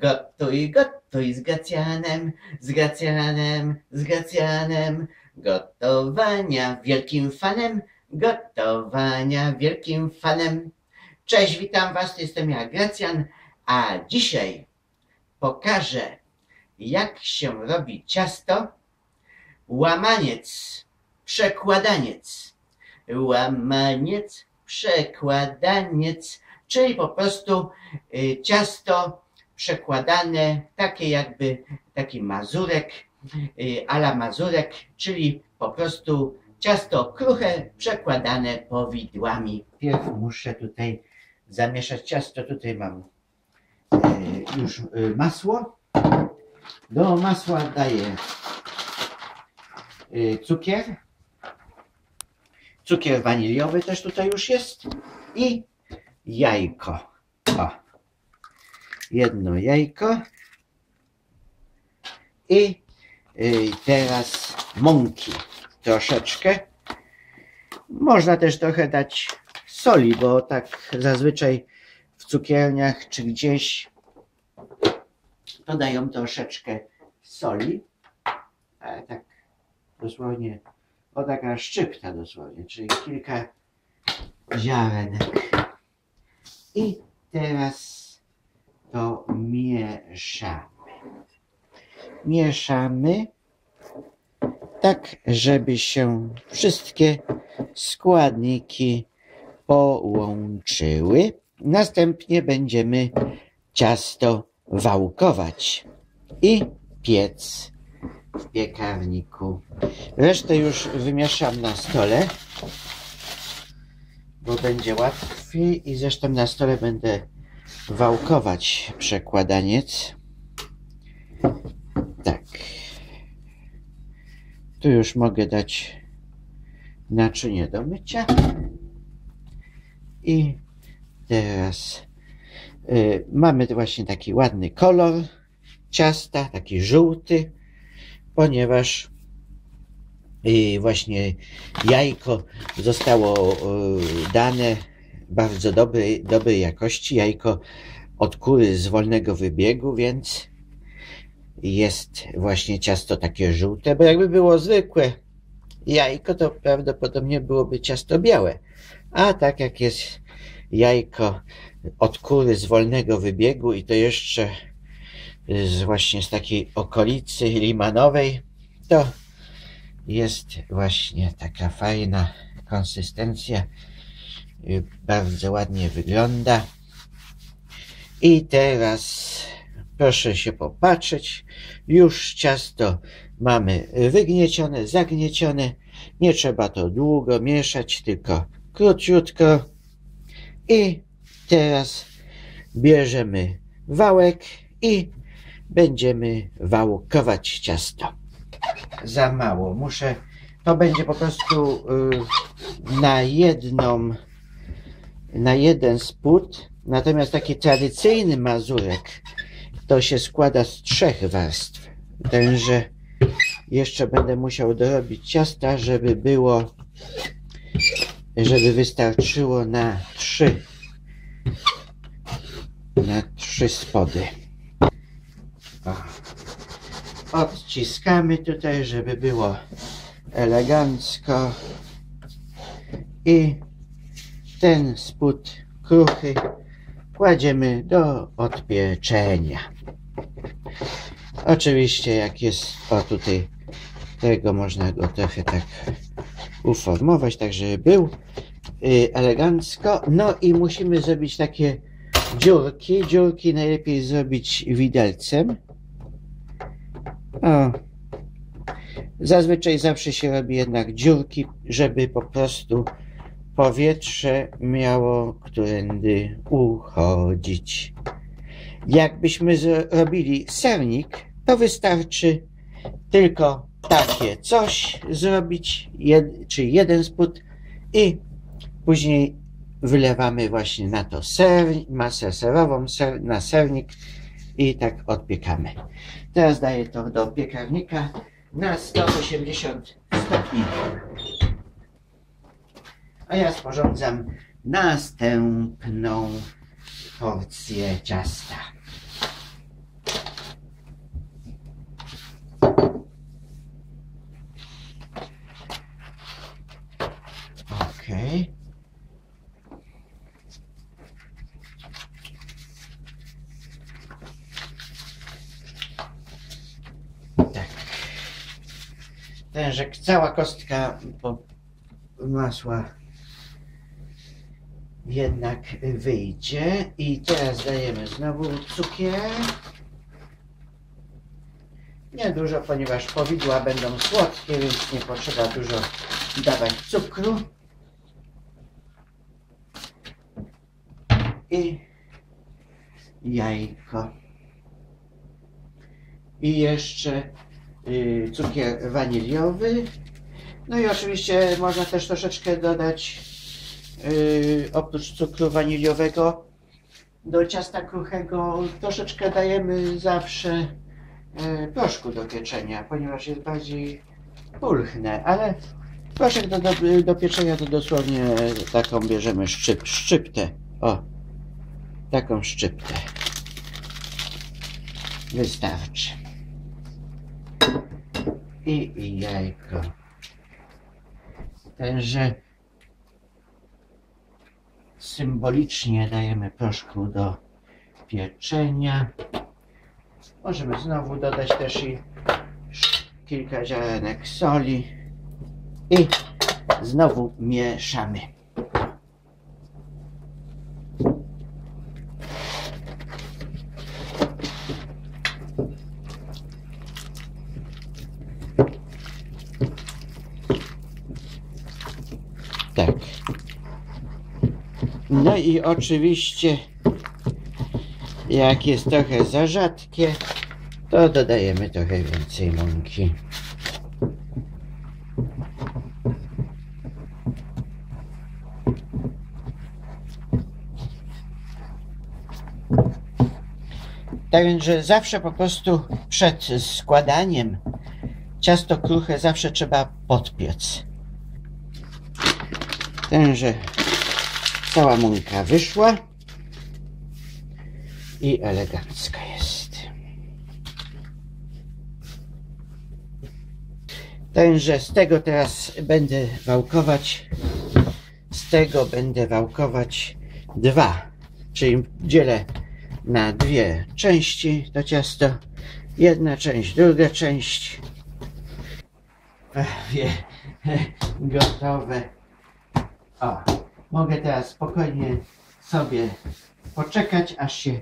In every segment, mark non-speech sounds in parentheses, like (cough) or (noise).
Gotuj, gotuj z Gracjanem, z Gracjanem, z Gracjanem. Gotowania wielkim fanem, gotowania wielkim fanem. Cześć, witam Was, jestem ja, Gracjan, a dzisiaj pokażę, jak się robi ciasto, łamaniec, przekładaniec, łamaniec, przekładaniec, czyli po prostu y, ciasto przekładane, takie jakby taki mazurek, y, ala mazurek, czyli po prostu ciasto kruche przekładane powidłami. Pierw muszę tutaj zamieszać ciasto, tutaj mam y, już masło. Do masła daję cukier. Cukier waniliowy też tutaj już jest i jajko. Jedno jajko. I y, teraz mąki troszeczkę. Można też trochę dać soli, bo tak zazwyczaj w cukierniach czy gdzieś to dają troszeczkę soli. Ale tak dosłownie, o taka szczypta dosłownie, czyli kilka ziarenek. I teraz to mieszamy. Mieszamy tak, żeby się wszystkie składniki połączyły. Następnie będziemy ciasto wałkować i piec w piekarniku. Resztę już wymieszam na stole bo będzie łatwiej i zresztą na stole będę wałkować przekładaniec. Tak. Tu już mogę dać naczynie do mycia. I teraz y, mamy właśnie taki ładny kolor ciasta, taki żółty, ponieważ i właśnie jajko zostało e, dane bardzo dobrej, dobrej jakości. Jajko od kury z wolnego wybiegu, więc jest właśnie ciasto takie żółte, bo jakby było zwykłe jajko, to prawdopodobnie byłoby ciasto białe. A tak jak jest jajko od kury z wolnego wybiegu i to jeszcze z właśnie z takiej okolicy limanowej, to jest właśnie taka fajna konsystencja. Y, bardzo ładnie wygląda. I teraz proszę się popatrzeć. Już ciasto mamy wygniecione, zagniecione. Nie trzeba to długo mieszać, tylko króciutko. I teraz bierzemy wałek i będziemy wałkować ciasto za mało. Muszę, to będzie po prostu y, na jedną, na jeden spód. Natomiast taki tradycyjny mazurek to się składa z trzech warstw. Tenże jeszcze będę musiał dorobić ciasta, żeby było, żeby wystarczyło na trzy, na trzy spody. O odciskamy tutaj, żeby było elegancko i ten spód kruchy kładziemy do odpieczenia. Oczywiście jak jest, o tutaj tego można go trochę tak uformować, tak żeby był y, elegancko. No i musimy zrobić takie dziurki. Dziurki najlepiej zrobić widelcem o. Zazwyczaj zawsze się robi jednak dziurki, żeby po prostu powietrze miało którędy uchodzić. Jakbyśmy zrobili sernik, to wystarczy tylko takie coś zrobić, jed, czy jeden spód i później wylewamy właśnie na to ser, masę serową ser, na sernik i tak odpiekamy. Teraz daję to do piekarnika na 180 stopni a ja sporządzam następną porcję ciasta. Okej. Tak. Okay. że cała kostka masła jednak wyjdzie. I teraz dajemy znowu cukier. Nie dużo, ponieważ powidła będą słodkie, więc nie potrzeba dużo dawać cukru. I jajko. I jeszcze y, cukier waniliowy. No i oczywiście można też troszeczkę dodać y, oprócz cukru waniliowego do ciasta kruchego troszeczkę dajemy zawsze y, proszku do pieczenia, ponieważ jest bardziej pulchne, ale proszek do, do, do pieczenia to dosłownie taką bierzemy szczyp, szczyptę. O, taką szczyptę. Wystarczy. I, i jajko. Także symbolicznie dajemy proszku do pieczenia. Możemy znowu dodać też i kilka ziarenek soli i znowu mieszamy. Tak. No i oczywiście, jak jest trochę za rzadkie, to dodajemy trochę więcej mąki. Tak więc, że zawsze po prostu przed składaniem ciasto kruche zawsze trzeba podpiec. Tenże cała mąka wyszła i elegancka jest. Także z tego teraz będę wałkować, z tego będę wałkować dwa, czyli dzielę na dwie części to ciasto. Jedna część, druga część. Prawie (laughs) gotowe. O, mogę teraz spokojnie sobie poczekać, aż się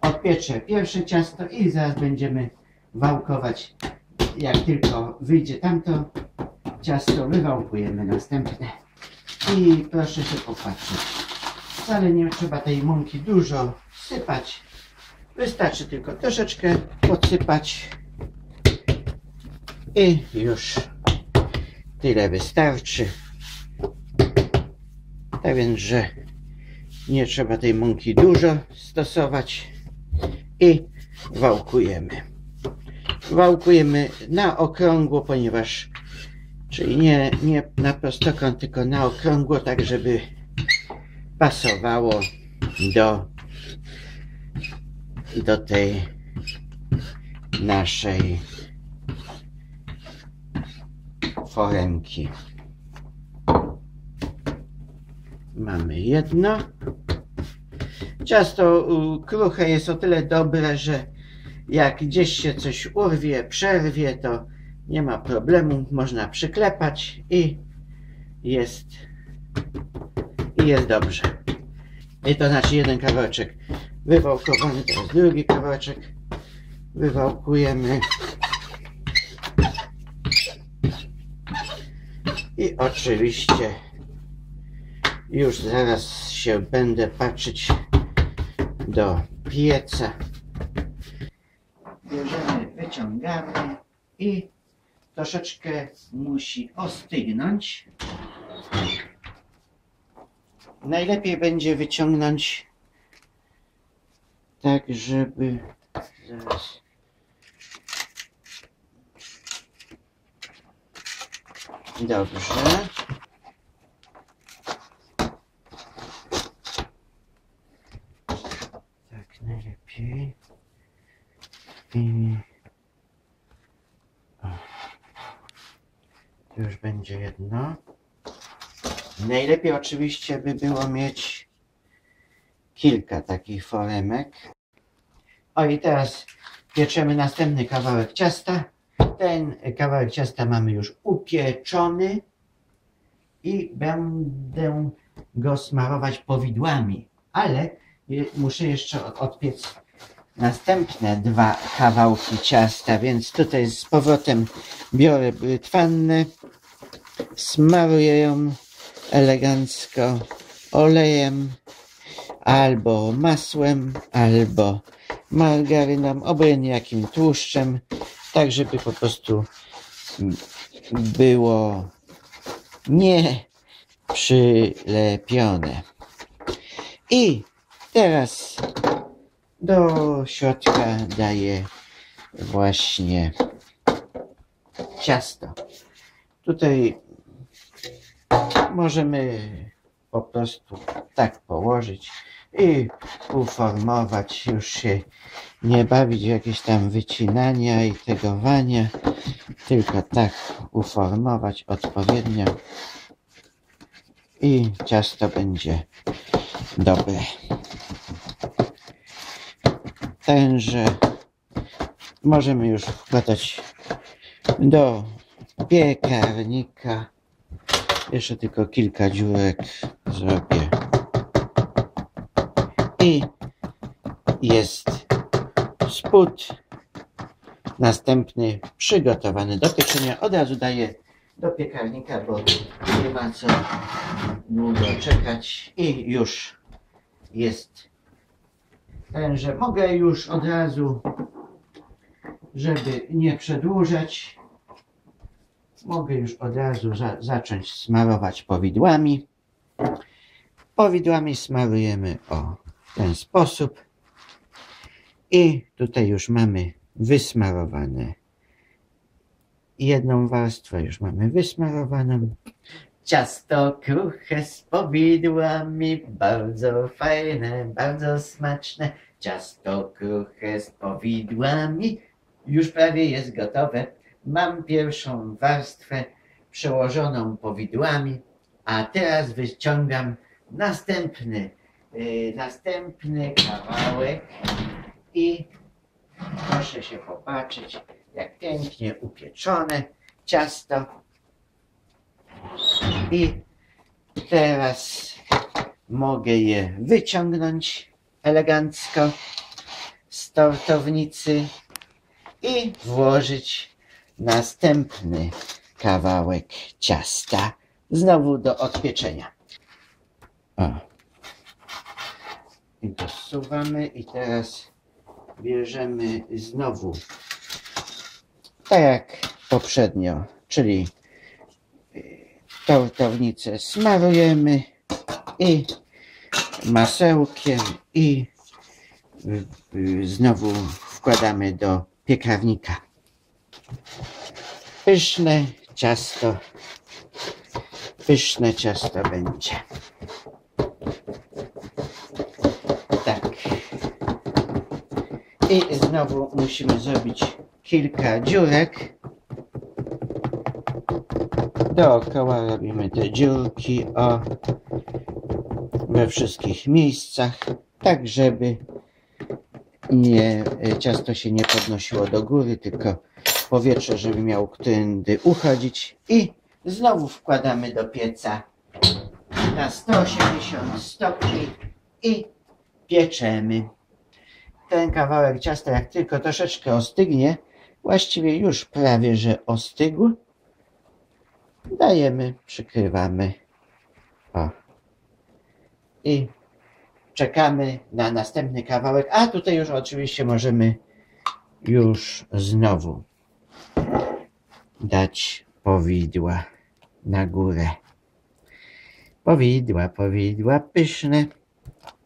odpiecze pierwsze ciasto i zaraz będziemy wałkować. Jak tylko wyjdzie tamto ciasto, wywałkujemy następne. I proszę się popatrzeć. Wcale nie trzeba tej mąki dużo sypać. Wystarczy tylko troszeczkę podsypać i już tyle wystarczy. Tak więc, że nie trzeba tej mąki dużo stosować i wałkujemy. Wałkujemy na okrągło, ponieważ czyli nie, nie na prostokąt, tylko na okrągło, tak żeby pasowało do do tej naszej foremki. Mamy jedno. Ciasto kruche jest o tyle dobre, że jak gdzieś się coś urwie, przerwie, to nie ma problemu. Można przyklepać i jest i jest dobrze. I to znaczy jeden kawałeczek wywałkowany, teraz drugi kawałeczek wywałkujemy. I oczywiście już zaraz się będę patrzeć do pieca. Bierzemy, wyciągamy i troszeczkę musi ostygnąć. Najlepiej będzie wyciągnąć tak, żeby zaraz dobrze tak i już będzie jedno Najlepiej oczywiście by było mieć kilka takich foremek. O i teraz pieczemy następny kawałek ciasta. Ten kawałek ciasta mamy już upieczony i będę go smarować powidłami, ale muszę jeszcze od- odpiec następne dwa kawałki ciasta, więc tutaj z powrotem biorę brytwannę, smaruję ją elegancko olejem albo masłem, albo margaryną, obojętnie jakim tłuszczem, tak żeby po prostu było nie przylepione. I teraz do środka daję właśnie ciasto. Tutaj możemy po prostu tak położyć i uformować, już się nie bawić jakieś tam wycinania i tegowania, tylko tak uformować odpowiednio i ciasto będzie dobre. Tenże możemy już wkładać do piekarnika. Jeszcze tylko kilka dziurek zrobię. I jest spód następny przygotowany do pieczenia. Od razu daję do piekarnika, bo nie ma co długo czekać. I już jest że mogę już od razu, żeby nie przedłużać, mogę już od razu za, zacząć smarować powidłami. Powidłami smarujemy o ten sposób. I tutaj już mamy wysmarowane. Jedną warstwę już mamy wysmarowaną. Ciasto kruche z powidłami, bardzo fajne, bardzo smaczne. Ciasto kruche z powidłami, już prawie jest gotowe. Mam pierwszą warstwę przełożoną powidłami, a teraz wyciągam następny, yy, następny kawałek i proszę się popatrzeć, jak pięknie upieczone ciasto. I teraz mogę je wyciągnąć elegancko z tortownicy i włożyć następny kawałek ciasta znowu do odpieczenia. O. I dosuwamy i teraz bierzemy znowu tak jak poprzednio, czyli tortownicę smarujemy i masełkiem i y, y, znowu wkładamy do piekarnika. Pyszne ciasto, pyszne ciasto będzie. Tak. I znowu musimy zrobić kilka dziurek. Dookoła robimy te dziurki o we wszystkich miejscach, tak żeby nie, ciasto się nie podnosiło do góry, tylko powietrze, żeby miało którędy uchodzić i znowu wkładamy do pieca na 180 stopni i pieczemy. Ten kawałek ciasta, jak tylko troszeczkę ostygnie, właściwie już prawie, że ostygł, dajemy, przykrywamy. O. I czekamy na następny kawałek. A tutaj już oczywiście możemy już znowu dać powidła na górę. Powidła, powidła pyszne.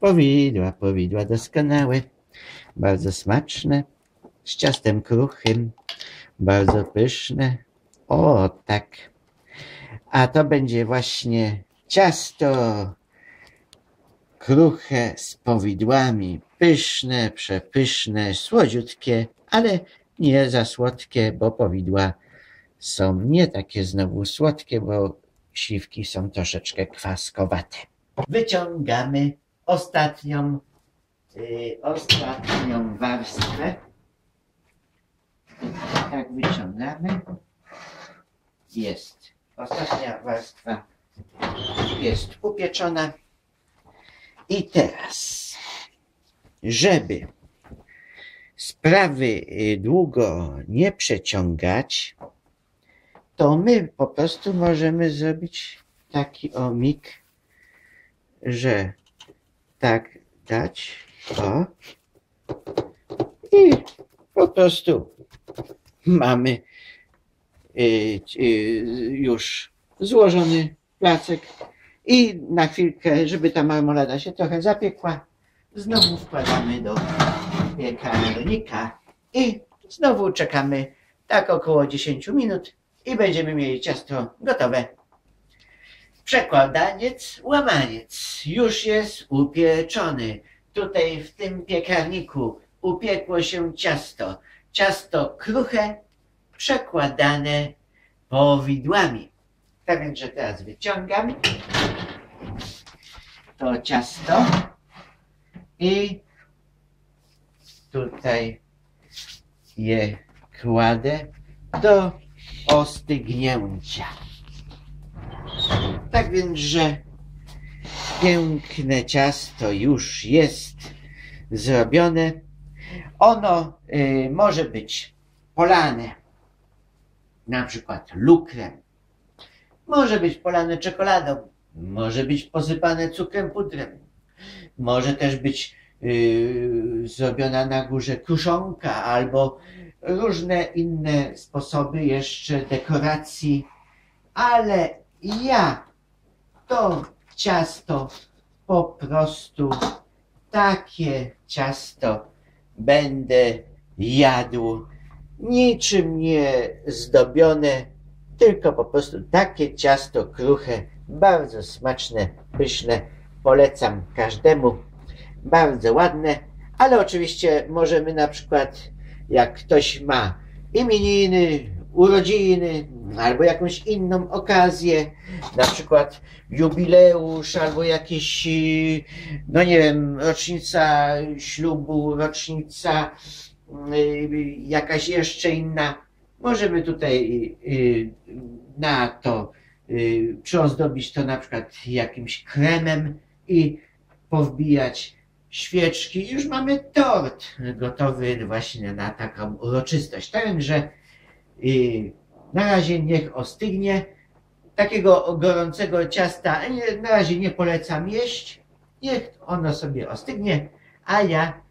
Powidła, powidła doskonałe. Bardzo smaczne. Z ciastem kruchym. Bardzo pyszne. O, tak. A to będzie właśnie ciasto kruche z powidłami. Pyszne, przepyszne, słodziutkie, ale nie za słodkie, bo powidła są nie takie znowu słodkie, bo śliwki są troszeczkę kwaskowate. Wyciągamy ostatnią, yy, ostatnią warstwę. Tak wyciągamy. Jest. Ostatnia warstwa jest upieczona. I teraz, żeby sprawy y, długo nie przeciągać, to my po prostu możemy zrobić taki omik, że tak dać, o, i po prostu mamy już złożony placek i na chwilkę, żeby ta marmolada się trochę zapiekła, znowu wkładamy do piekarnika i znowu czekamy tak około 10 minut i będziemy mieli ciasto gotowe. Przekładaniec, łamaniec już jest upieczony. Tutaj w tym piekarniku upiekło się ciasto. Ciasto kruche, przekładane powidłami. Tak więc, że teraz wyciągam to ciasto i tutaj je kładę do ostygnięcia. Tak więc, że piękne ciasto już jest zrobione. Ono y, może być polane na przykład lukrem, może być polane czekoladą, może być posypane cukrem pudrem, może też być yy, zrobiona na górze kruszonka albo różne inne sposoby jeszcze dekoracji, ale ja to ciasto po prostu takie ciasto będę jadł, niczym nie zdobione, tylko po prostu takie ciasto kruche, bardzo smaczne, pyszne, polecam każdemu, bardzo ładne, ale oczywiście możemy na przykład, jak ktoś ma imieniny, urodziny, albo jakąś inną okazję, na przykład jubileusz, albo jakieś, no nie wiem, rocznica ślubu, rocznica jakaś jeszcze inna, możemy tutaj y, na to y, przyozdobić to na przykład jakimś kremem i powbijać świeczki. Już mamy tort gotowy właśnie na taką uroczystość. Także y, na razie niech ostygnie. Takiego gorącego ciasta na razie nie polecam jeść. Niech ono sobie ostygnie, a ja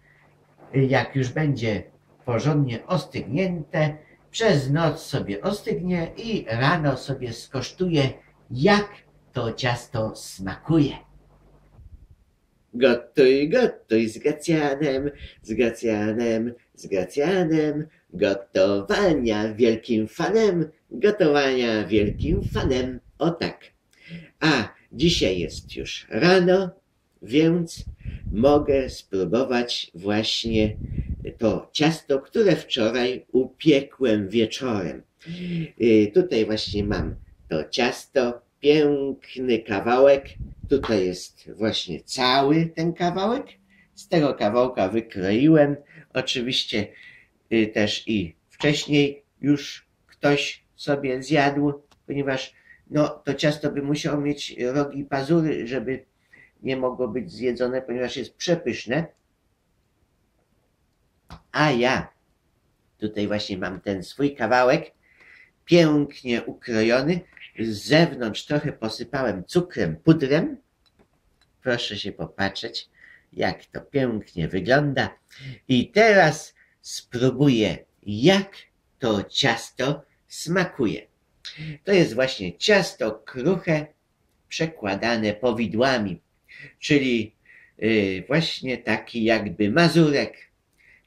jak już będzie porządnie ostygnięte, przez noc sobie ostygnie i rano sobie skosztuję, jak to ciasto smakuje. Gotuj, gotuj z Gracjanem, z Gracjanem, z Gracjanem, gotowania wielkim fanem, gotowania wielkim fanem, o tak. A dzisiaj jest już rano, więc mogę spróbować właśnie to ciasto, które wczoraj upiekłem wieczorem. Y, tutaj właśnie mam to ciasto, piękny kawałek. Tutaj jest właśnie cały ten kawałek. Z tego kawałka wykroiłem. Oczywiście y, też i wcześniej już ktoś sobie zjadł, ponieważ no, to ciasto by musiało mieć rogi i pazury, żeby nie mogło być zjedzone, ponieważ jest przepyszne. A ja tutaj właśnie mam ten swój kawałek, pięknie ukrojony. Z zewnątrz trochę posypałem cukrem, pudrem. Proszę się popatrzeć, jak to pięknie wygląda. I teraz spróbuję, jak to ciasto smakuje. To jest właśnie ciasto kruche, przekładane powidłami, czyli y, właśnie taki jakby mazurek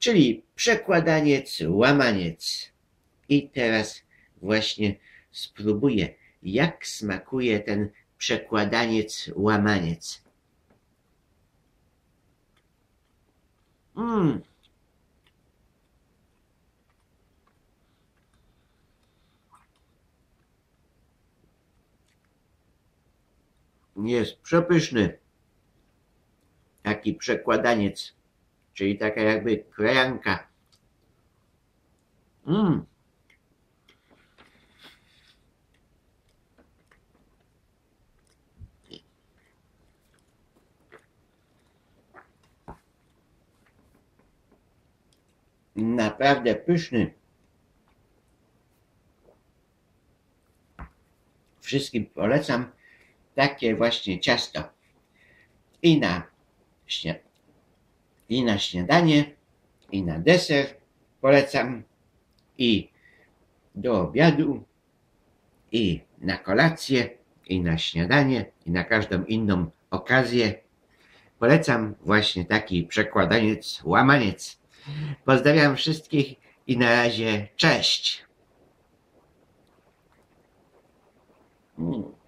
czyli przekładaniec, łamaniec. I teraz właśnie spróbuję, jak smakuje ten przekładaniec, łamaniec. Mmm. Jest przepyszny. Taki przekładaniec, czyli taka jakby krajanka. Mm. Naprawdę pyszny. Wszystkim polecam takie właśnie ciasto. I na, śnia i na śniadanie, i na deser polecam, i do obiadu, i na kolację, i na śniadanie, i na każdą inną okazję. Polecam właśnie taki przekładaniec, łamaniec. Pozdrawiam wszystkich i na razie cześć. Mm.